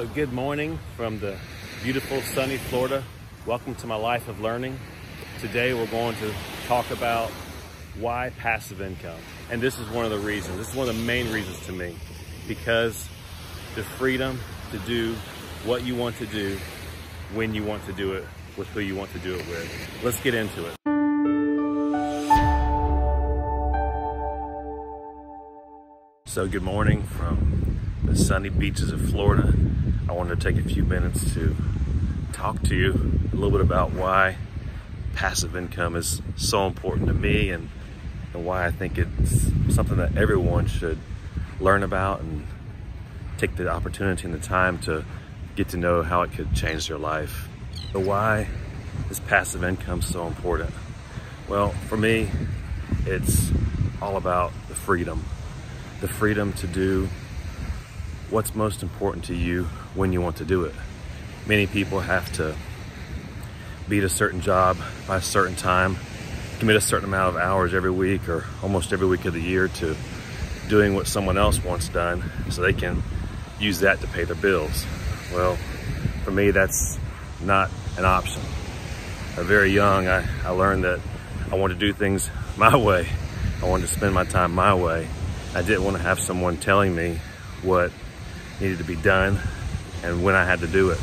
So good morning from the beautiful sunny Florida. Welcome to my life of learning. Today we're going to talk about why passive income. And this is one of the reasons. This is one of the main reasons to me because the freedom to do what you want to do when you want to do it with who you want to do it with. Let's get into it. So good morning from the sunny beaches of Florida. I wanted to take a few minutes to talk to you a little bit about why passive income is so important to me and, and why I think it's something that everyone should learn about and take the opportunity and the time to get to know how it could change their life. So why is passive income so important? Well, for me, it's all about the freedom. The freedom to do what's most important to you when you want to do it. Many people have to be at a certain job by a certain time, commit a certain amount of hours every week or almost every week of the year to doing what someone else wants done so they can use that to pay their bills. Well, for me, that's not an option. Very young, I, I learned that I wanted to do things my way. I wanted to spend my time my way. I didn't want to have someone telling me what needed to be done and when I had to do it.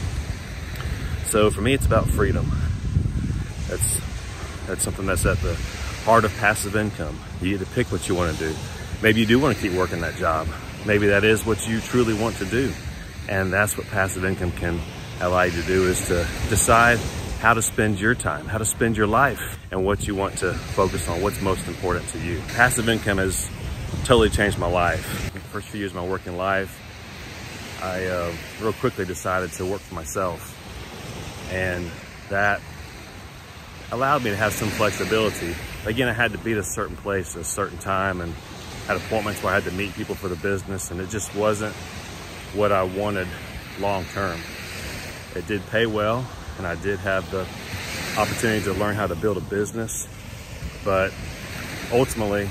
So for me, it's about freedom. That's, that's something that's at the heart of passive income. You get to pick what you want to do. Maybe you do want to keep working that job. Maybe that is what you truly want to do. And that's what passive income can allow you to do is to decide how to spend your time, how to spend your life, and what you want to focus on, what's most important to you. Passive income has totally changed my life. The first few years of my working life, I uh, real quickly decided to work for myself. And that allowed me to have some flexibility. Again, I had to be at a certain place at a certain time and had appointments where I had to meet people for the business and it just wasn't what I wanted long term. It did pay well and I did have the opportunity to learn how to build a business, but ultimately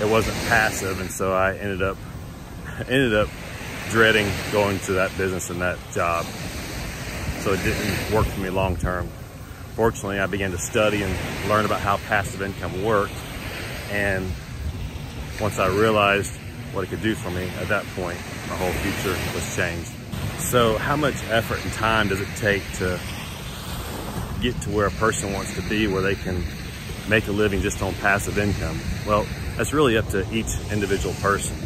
it wasn't passive and so I ended up ended up dreading going to that business and that job. So it didn't work for me long term. Fortunately, I began to study and learn about how passive income worked. And once I realized what it could do for me at that point, my whole future was changed. So how much effort and time does it take to get to where a person wants to be, where they can make a living just on passive income? Well, that's really up to each individual person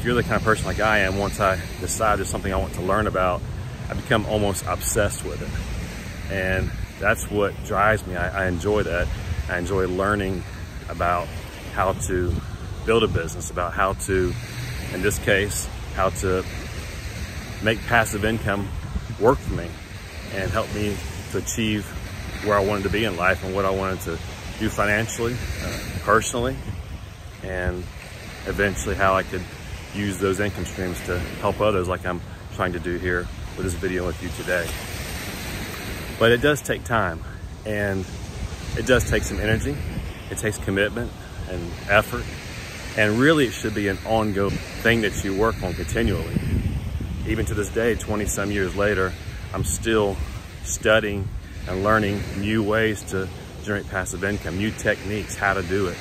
if you're the kind of person like I am, once I decide there's something I want to learn about, I become almost obsessed with it. And that's what drives me. I, I enjoy that. I enjoy learning about how to build a business, about how to, in this case, how to make passive income work for me and help me to achieve where I wanted to be in life and what I wanted to do financially, uh, personally, and eventually how I could use those income streams to help others like I'm trying to do here with this video with you today. But it does take time and it does take some energy. It takes commitment and effort. And really it should be an ongoing thing that you work on continually. Even to this day, 20 some years later, I'm still studying and learning new ways to generate passive income, new techniques, how to do it.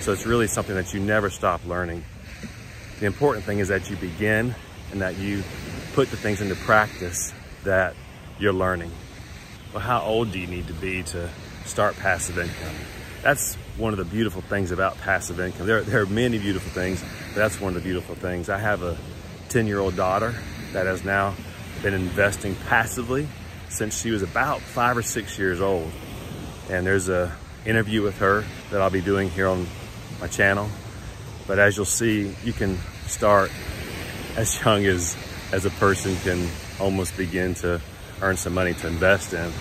So it's really something that you never stop learning. The important thing is that you begin and that you put the things into practice that you're learning. Well, how old do you need to be to start passive income? That's one of the beautiful things about passive income. There, there are many beautiful things, but that's one of the beautiful things. I have a 10-year-old daughter that has now been investing passively since she was about five or six years old. And there's a interview with her that I'll be doing here on my channel. But as you'll see, you can start as young as, as a person can almost begin to earn some money to invest in.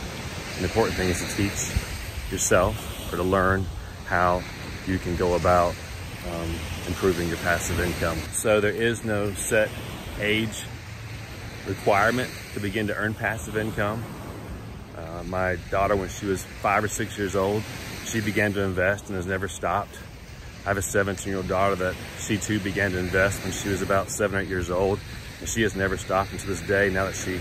The important thing is to teach yourself or to learn how you can go about um, improving your passive income. So there is no set age requirement to begin to earn passive income. Uh, my daughter, when she was five or six years old, she began to invest and has never stopped. I have a 17 year old daughter that she too began to invest when she was about seven eight years old. And she has never stopped. To this day, now that she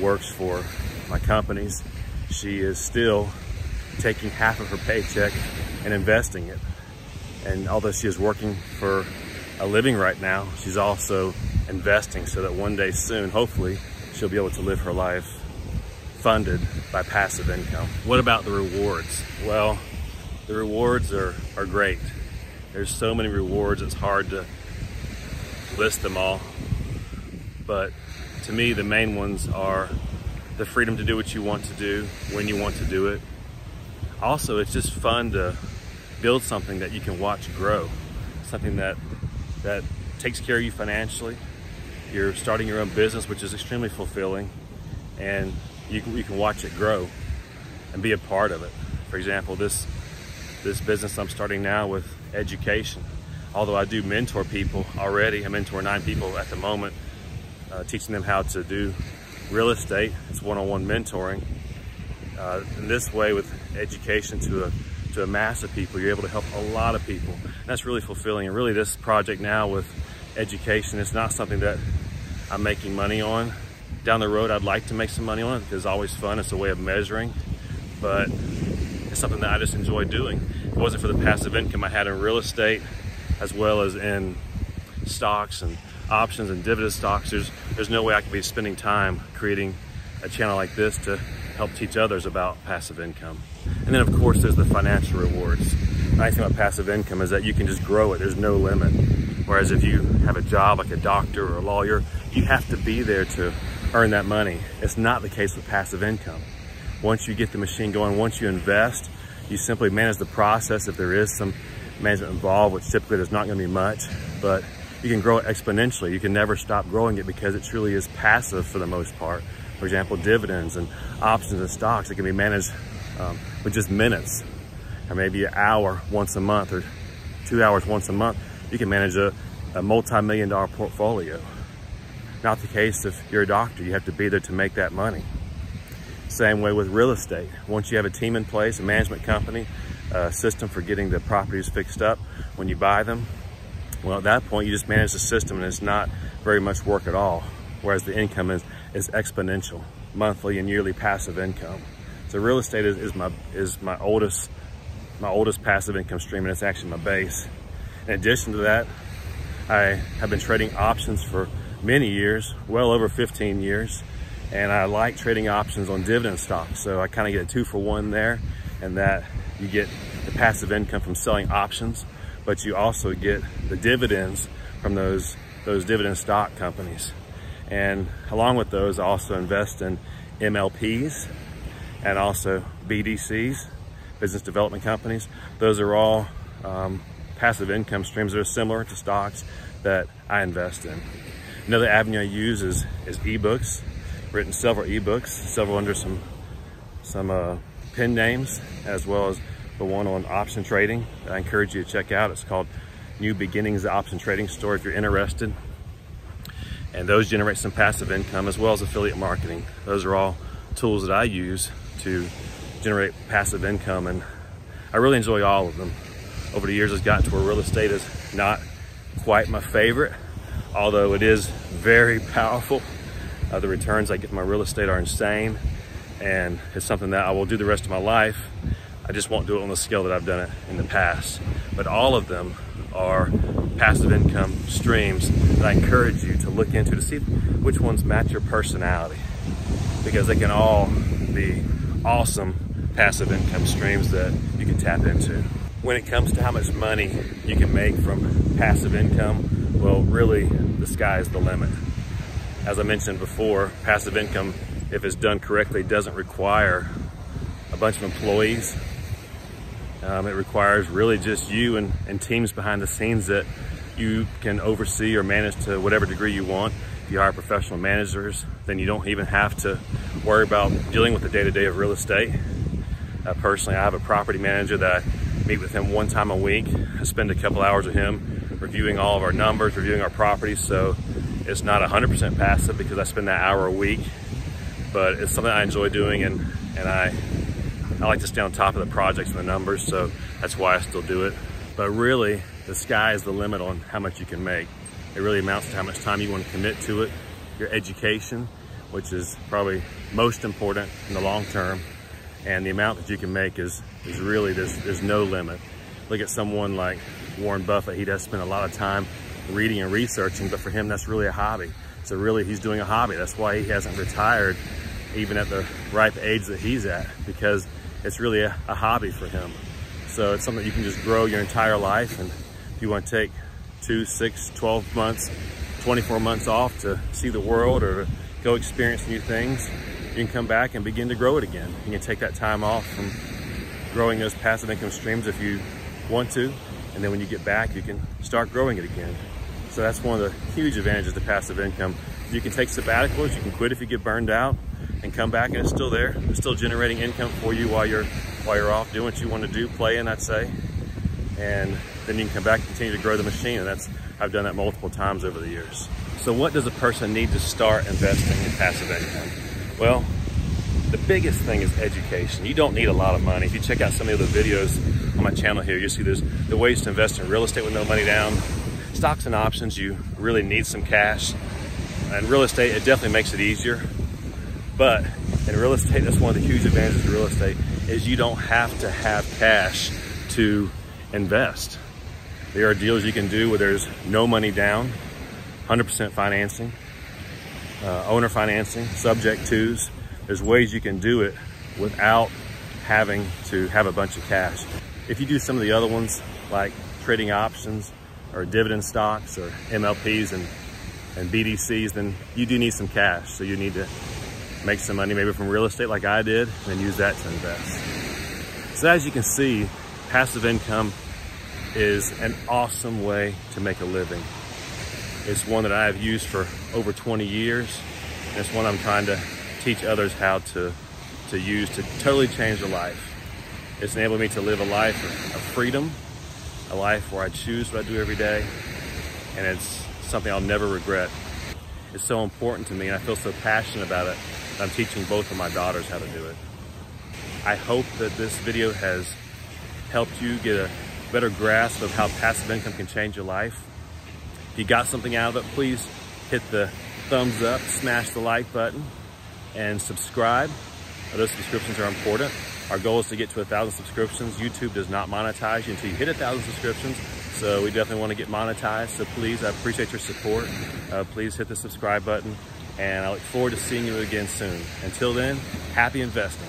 works for my companies, she is still taking half of her paycheck and investing it. And although she is working for a living right now, she's also investing so that one day soon, hopefully, she'll be able to live her life funded by passive income. What about the rewards? Well, the rewards are, are great. There's so many rewards, it's hard to list them all. But to me, the main ones are the freedom to do what you want to do when you want to do it. Also, it's just fun to build something that you can watch grow, something that that takes care of you financially. You're starting your own business, which is extremely fulfilling, and you can, you can watch it grow and be a part of it. For example, this this business I'm starting now with education. Although I do mentor people already, I mentor nine people at the moment, uh, teaching them how to do real estate. It's one-on-one mentoring. Uh, in this way, with education to a to a mass of people, you're able to help a lot of people. And that's really fulfilling. And really, this project now with education is not something that I'm making money on. Down the road, I'd like to make some money on it because it's always fun. It's a way of measuring, but it's something that I just enjoy doing. It wasn't for the passive income I had in real estate, as well as in stocks and options and dividend stocks, there's, there's no way I could be spending time creating a channel like this to help teach others about passive income. And then of course there's the financial rewards. The nice thing about passive income is that you can just grow it, there's no limit. Whereas if you have a job like a doctor or a lawyer, you have to be there to earn that money. It's not the case with passive income. Once you get the machine going, once you invest, you simply manage the process. If there is some management involved, which typically there's not gonna be much, but you can grow it exponentially. You can never stop growing it because it truly is passive for the most part. For example, dividends and options and stocks, it can be managed um, with just minutes or maybe an hour once a month or two hours once a month. You can manage a, a multi-million dollar portfolio. Not the case if you're a doctor, you have to be there to make that money. Same way with real estate. Once you have a team in place, a management company, a system for getting the properties fixed up when you buy them, well, at that point, you just manage the system and it's not very much work at all. Whereas the income is, is exponential, monthly and yearly passive income. So real estate is, is my is my oldest my oldest passive income stream and it's actually my base. In addition to that, I have been trading options for many years, well over 15 years, and I like trading options on dividend stocks. So I kind of get a two for one there, and that you get the passive income from selling options, but you also get the dividends from those those dividend stock companies. And along with those, I also invest in MLPs and also BDCs, business development companies. Those are all um, passive income streams that are similar to stocks that I invest in. Another avenue I use is, is ebooks. Written several ebooks, several under some some uh, pen names, as well as the one on option trading I encourage you to check out. It's called New Beginnings the Option Trading Story if you're interested. And those generate some passive income as well as affiliate marketing. Those are all tools that I use to generate passive income and I really enjoy all of them. Over the years it's gotten to where real estate is not quite my favorite, although it is very powerful. Uh, the returns I get from my real estate are insane and it's something that I will do the rest of my life. I just won't do it on the scale that I've done it in the past. But all of them are passive income streams that I encourage you to look into to see which ones match your personality because they can all be awesome passive income streams that you can tap into. When it comes to how much money you can make from passive income, well, really, the sky is the limit. As I mentioned before, passive income, if it's done correctly, doesn't require a bunch of employees. Um, it requires really just you and, and teams behind the scenes that you can oversee or manage to whatever degree you want. If you hire professional managers, then you don't even have to worry about dealing with the day-to-day -day of real estate. Uh, personally, I have a property manager that I meet with him one time a week. I spend a couple hours with him reviewing all of our numbers, reviewing our properties. So it's not 100% passive because I spend that hour a week, but it's something I enjoy doing and, and I, I like to stay on top of the projects and the numbers. So that's why I still do it. But really, the sky is the limit on how much you can make. It really amounts to how much time you want to commit to it your education, which is probably most important in the long term. And the amount that you can make is, is really, there's, there's no limit. Look at someone like Warren Buffett. He does spend a lot of time reading and researching, but for him, that's really a hobby. So really, he's doing a hobby. That's why he hasn't retired even at the ripe age that he's at, because it's really a, a hobby for him. So it's something you can just grow your entire life. And if you want to take two, six, 12 months, 24 months off to see the world or go experience new things, you can come back and begin to grow it again. You can take that time off from growing those passive income streams if you want to. And then when you get back, you can start growing it again. So that's one of the huge advantages to passive income. You can take sabbaticals, you can quit if you get burned out and come back and it's still there. It's still generating income for you while you're while you're off doing what you want to do, playing, I'd say. And then you can come back and continue to grow the machine. And that's I've done that multiple times over the years. So what does a person need to start investing in passive income? Well, the biggest thing is education. You don't need a lot of money. If you check out some of the other videos on my channel here, you'll see there's the ways to invest in real estate with no money down. Stocks and options, you really need some cash. And real estate, it definitely makes it easier. But in real estate, that's one of the huge advantages of real estate is you don't have to have cash to invest. There are deals you can do where there's no money down, 100% financing, uh, owner financing, subject twos. There's ways you can do it without having to have a bunch of cash. If you do some of the other ones, like trading options or dividend stocks or MLPs and, and BDCs, then you do need some cash. So you need to make some money maybe from real estate like I did and use that to invest. So as you can see, passive income is an awesome way to make a living. It's one that I have used for over 20 years. And it's one I'm trying to teach others how to, to use to totally change their life. It's enabled me to live a life of freedom, a life where I choose what I do every day, and it's something I'll never regret. It's so important to me, and I feel so passionate about it, I'm teaching both of my daughters how to do it. I hope that this video has helped you get a better grasp of how passive income can change your life. If you got something out of it, please hit the thumbs up, smash the like button, and subscribe. Those subscriptions are important. Our goal is to get to a thousand subscriptions. YouTube does not monetize you until you hit a thousand subscriptions. So we definitely want to get monetized. So please, I appreciate your support. Uh, please hit the subscribe button and I look forward to seeing you again soon. Until then, happy investing.